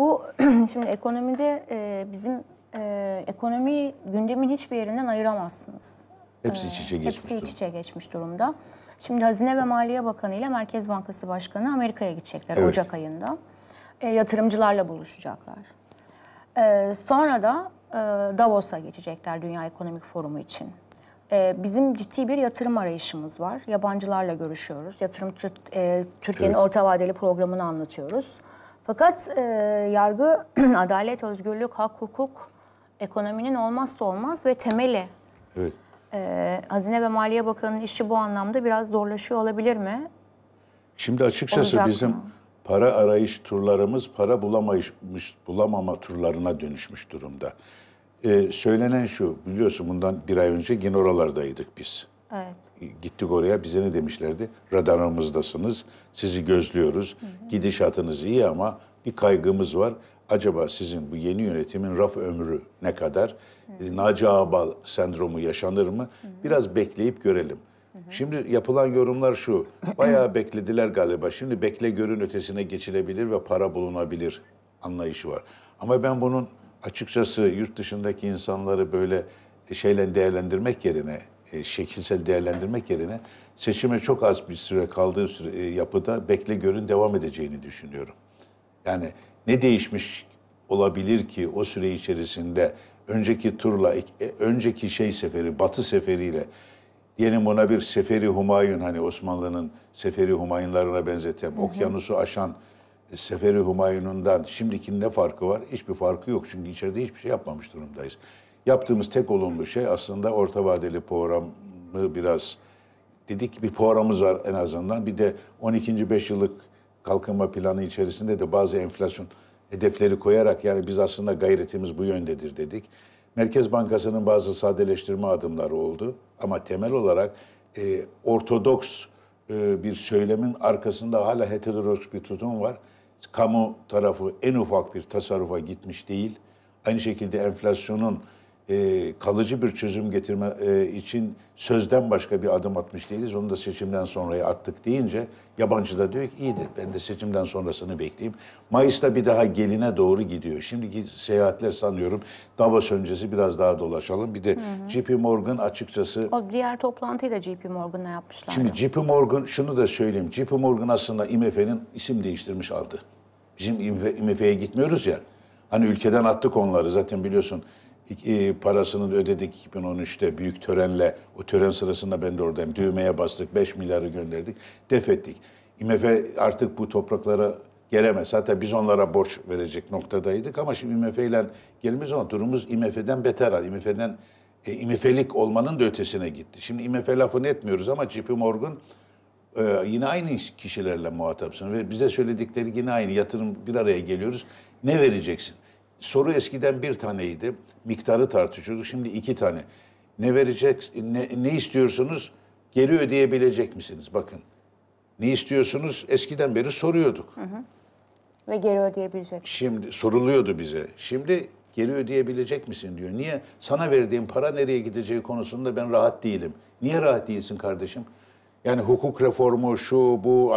Bu şimdi ekonomide e, bizim e, ekonomi gündemin hiçbir yerinden ayıramazsınız. Hepsi iç içe geçmiş. Hepsi iç içe geçmiş durumda. Şimdi Hazine ve Maliye Bakanı ile Merkez Bankası Başkanı Amerika'ya gidecekler Evet. Ocak ayında. E, yatırımcılarla buluşacaklar. E, sonra da e, Davos'a geçecekler Dünya Ekonomik Forumu için. E, bizim ciddi bir yatırım arayışımız var. Yabancılarla görüşüyoruz. Yatırımcı e, Türkiye'nin Evet. orta vadeli programını anlatıyoruz. Fakat e, yargı, adalet, özgürlük, hak, hukuk ekonominin olmazsa olmaz ve temeli. Evet. E, Hazine ve Maliye Bakanı'nın işi bu anlamda biraz zorlaşıyor olabilir mi? Şimdi açıkçası Olacak bizim mı? para arayış turlarımız para bulamayış, bulamama turlarına dönüşmüş durumda. Ee, söylenen şu, biliyorsun bundan bir ay önce yine oralardaydık biz. Evet. Gittik oraya, bize ne demişlerdi? Radarımızdasınız, sizi gözlüyoruz. Gidişatınız iyi ama bir kaygımız var. Acaba sizin bu yeni yönetimin raf ömrü ne kadar? E, Naci Ağbal sendromu yaşanır mı? Biraz bekleyip görelim. Şimdi yapılan yorumlar şu, bayağı beklediler galiba. Şimdi bekle görün ötesine geçilebilir ve para bulunabilir anlayışı var. Ama ben bunun açıkçası yurt dışındaki insanları böyle şeyle değerlendirmek yerine, e, şekilsel değerlendirmek yerine seçime çok az bir süre kaldığı süre, e, yapıda bekle görün devam edeceğini düşünüyorum. Yani ne değişmiş olabilir ki o süre içerisinde önceki turla, e, önceki şey seferi, Batı seferiyle diyelim ona bir Seferi Humayun hani Osmanlı'nın Seferi Humayunlarına benzetem, okyanusu aşan e, Seferi Humayun'undan şimdikinin ne farkı var? Hiçbir farkı yok çünkü içeride hiçbir şey yapmamış durumdayız. Yaptığımız tek olumlu şey aslında orta vadeli programı biraz dedik bir programımız var en azından. Bir de 12. 5 yıllık kalkınma planı içerisinde de bazı enflasyon hedefleri koyarak yani biz aslında gayretimiz bu yöndedir dedik. Merkez Bankası'nın bazı sadeleştirme adımları oldu ama temel olarak e, ortodoks e, bir söylemin arkasında hala heterodoks bir tutum var. Kamu tarafı en ufak bir tasarrufa gitmiş değil. Aynı şekilde enflasyonun e, kalıcı bir çözüm getirme e, için sözden başka bir adım atmış değiliz. Onu da seçimden sonraya attık deyince yabancı da diyor ki iyi de ben de seçimden sonrasını bekleyeyim. Mayıs'ta bir daha geline doğru gidiyor. Şimdiki seyahatler sanıyorum Davos öncesi biraz daha dolaşalım. Bir de JP Morgan açıkçası O diğer toplantıyı da JP Morgan'la yapmışlar. Şimdi JP Morgan şunu da söyleyeyim. JP Morgan aslında IMF'nin isim değiştirmiş aldı. Bizim IMF'ye gitmiyoruz ya. Hani ülkeden attık onları zaten biliyorsun e, parasını ödedik 2013'te büyük törenle. O tören sırasında ben de oradayım. Düğmeye bastık 5 milyarı gönderdik. Def ettik. IMF artık bu topraklara gelemez. Hatta biz onlara borç verecek noktadaydık ama şimdi IMF ile gelmez zaman durumumuz IMF'den beter. IMF'den e, IMF'lik olmanın da ötesine gitti. Şimdi IMF lafını etmiyoruz ama JP Morgan e, yine aynı kişilerle muhatapsın ve bize söyledikleri yine aynı yatırım bir araya geliyoruz. Ne vereceksin? Soru eskiden bir taneydi. Miktarı tartışıyorduk. Şimdi iki tane. Ne verecek, ne, ne istiyorsunuz? Geri ödeyebilecek misiniz? Bakın. Ne istiyorsunuz? Eskiden beri soruyorduk. Ve geri ödeyebilecek. Şimdi soruluyordu bize. Şimdi geri ödeyebilecek misin diyor. Niye? Sana verdiğim para nereye gideceği konusunda ben rahat değilim. Niye rahat değilsin kardeşim? Yani hukuk reformu, şu, bu,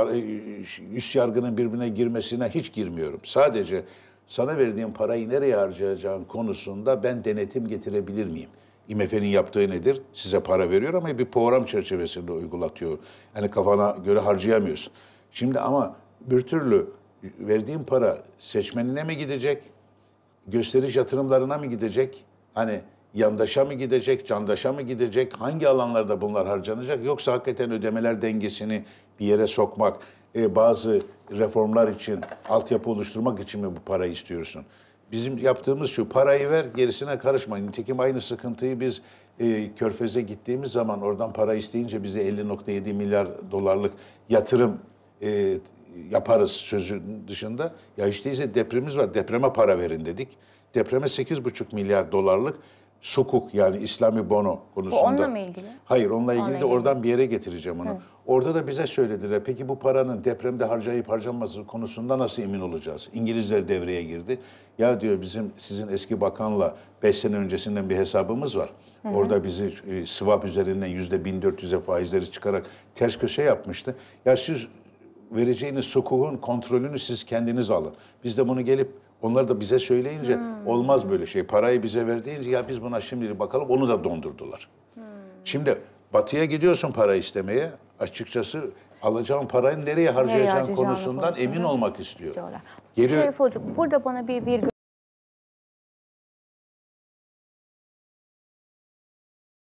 üst yargının birbirine girmesine hiç girmiyorum. Sadece sana verdiğim parayı nereye harcayacağın konusunda ben denetim getirebilir miyim? IMF'nin yaptığı nedir? Size para veriyor ama bir program çerçevesinde uygulatıyor. Yani kafana göre harcayamıyorsun. Şimdi ama bir türlü verdiğim para seçmenine mi gidecek? Gösteriş yatırımlarına mı gidecek? Hani yandaşa mı gidecek, candaşa mı gidecek? Hangi alanlarda bunlar harcanacak? Yoksa hakikaten ödemeler dengesini bir yere sokmak, e, bazı reformlar için, altyapı oluşturmak için mi bu parayı istiyorsun? Bizim yaptığımız şu, parayı ver, gerisine karışma. Nitekim aynı sıkıntıyı biz e, Körfez'e gittiğimiz zaman oradan para isteyince bize 50.7 milyar dolarlık yatırım e, yaparız sözün dışında. Ya işte ise depremimiz var, depreme para verin dedik. Depreme 8,5 milyar dolarlık sukuk yani İslami bono konusunda. Bu onunla mı ilgili? Hayır onunla ilgili Onunla de ilgili. oradan bir yere getireceğim onu. Orada da bize söylediler peki bu paranın depremde harcayıp harcanması konusunda nasıl emin olacağız? İngilizler devreye girdi. Ya diyor bizim sizin eski bakanla 5 sene öncesinden bir hesabımız var. Orada bizi e, swap üzerinden yüzde 1400'e faizleri çıkarak ters köşe yapmıştı. Ya siz vereceğiniz sukukun kontrolünü siz kendiniz alın. Biz de bunu gelip Onlar da bize söyleyince Hmm. olmaz böyle şey. Parayı bize ver deyince ya biz buna şimdi bakalım onu da dondurdular. Hmm. Şimdi batıya gidiyorsun para istemeye. Açıkçası alacağın parayı nereye harcayacağın harcayacağını konusundan konusunda emin olmak istiyor. istiyorlar. Geri Şerif Hocam burada bana bir virgül